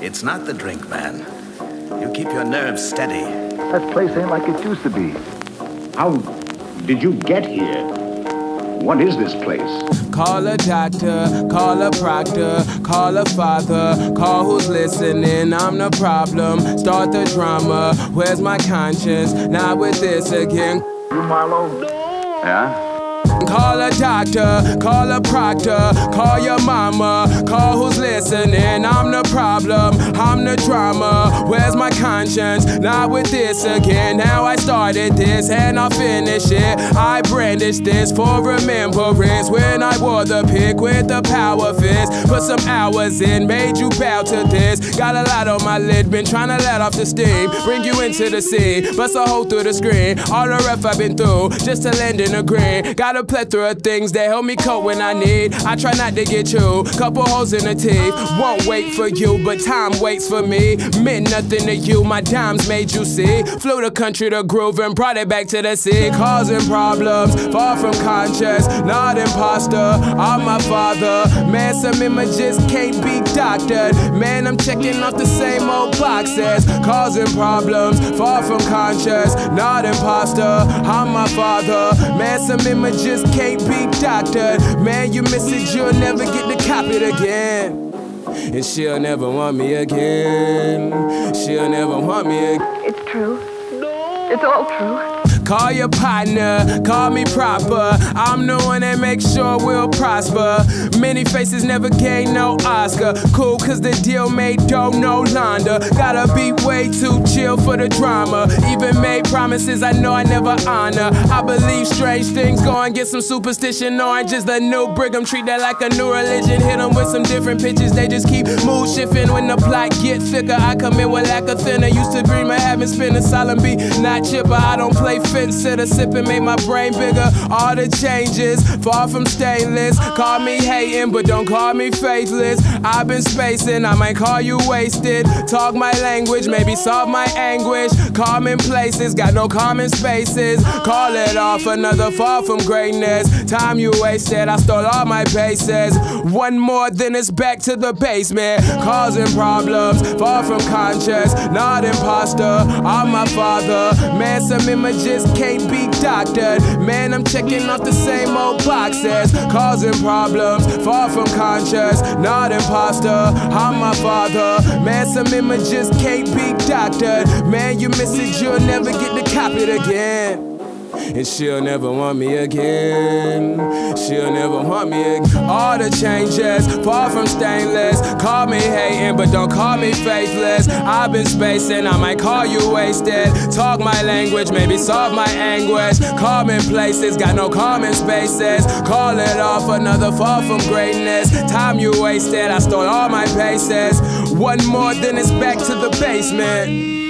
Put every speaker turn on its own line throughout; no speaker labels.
It's not the drink, man. You keep your nerves steady.
That place ain't like it used to be.
How did you get here? What is this place?
Call a doctor, call a proctor, call a father, call who's listening. I'm the problem. Start the drama. Where's my conscience? Not with this again.
You, Marlowe?
Yeah?
Call a doctor, call a proctor, call your mama, call who's listening. I'm the problem, I'm the drama. Where's my conscience? Not with this again. Now I started this and I'll finish it. I brandish this for remembrance when I wore the pick with the power fist. Put some hours in, made you bow to this. Got a lot on my lid, been trying to let off the steam. Bring you into the scene, bust a hole through the screen. All the rough I've been through, just to land in a green. Got a plethora of things that help me cope when I need. I try not to get you. Couple holes in the teeth. Won't wait for you, but time waits for me. Meant nothing to you, my dimes made you see. Flew the country to groove and brought it back to the sea. Causing problems, far from conscious, not imposter. I'm my father. Man, some images can't be doctored. Man, I'm checking off the same old boxes. Causing problems, far from conscious, not imposter. I'm my father. Man, some images can't be doctored. Man, you miss it, you'll never get to cop it again. And she'll never want me again. She'll never want me again.
It's true. No. It's all true.
Call your partner, call me proper. I'm the one that makes sure we'll prosper. Many faces never gain no Oscar. Cool, cause the deal made dough no longer. Gotta be way too chill for the drama. Even made promises I know I never honor. I believe strange things, go and get some superstition. Orange is the new Brigham, treat that like a new religion. Hit them with some different pitches, they just keep mood shifting. When the plot get thicker, I come in with lack of thinner. Used to dream of having spin a solemn beat, not chipper. I don't play Instead of sipping, made my brain bigger. All the changes, far from stainless. Call me hating, but don't call me faithless. I've been spacing, I might call you wasted. Talk my language, maybe solve my anguish. Common places, got no common spaces. Call it off, another fall from greatness. Time you wasted, I stole all my bases. One more, then it's back to the basement. Causing problems, far from conscious. Not imposter, I'm my father. Man, some images can't be doctored. Man, I'm checking off the same old boxes, causing problems, far from conscious, not imposter. I'm my father. Man, some images can't be doctored. Man, you miss it, you'll never get to cop it again. And she'll never want me again. She'll never want me again. All the changes, far from stainless. Call me hating, but don't call me faithless. I've been spacing, I might call you wasted. Talk my language, maybe solve my anguish. Common places, got no common spaces. Call it off, another fall from greatness. Time you wasted, I stole all my paces. One more, then it's back to the basement.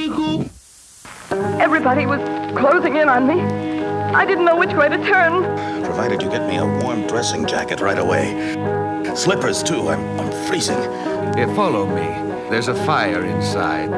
Everybody was closing in on me. I didn't know which way to turn.
Provided you get me a warm dressing jacket right away. Slippers, too. I'm, I'm freezing.
Here, follow me. There's a fire inside.